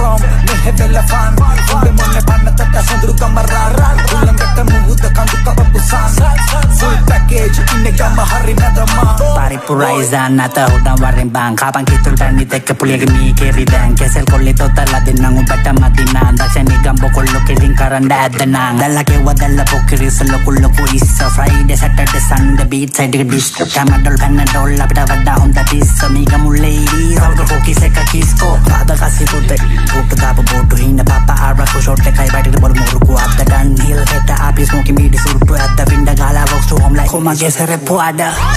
from මෙහෙවෙල fun උඹේ මොන්නේ පන්න තට සඳුරු ගමරාරා උලන් ගට මුහුද කඳු කපපු සන් full package ඉන්නේ ගම හරි නැදමා පරිපුරයි සන්නත උඩම් වරෙන් බං කාපන් කිතුල් පැන්නි දෙක්ක පුලියක මී කෙරි දැන් කෙසල් කොල්ලි තොතලා දෙන්නම් උඹට මදිනා දශනි ගම්බ කොල්ලෝ කෙලින් කරන්න ඇද්දනා දැල්ලා කෙව්ව දැල්ලා පොක්කිරිස ලොකු ලොකු ඉස්ස Friday Saturday Sunday beat side එක ඩිස්ට්‍රික්ට් කැමඩල් පැන්න ඩෝල් අපිට වඩා හොඳට Please don't me the surbat Dah pindah galak, walk to home like ada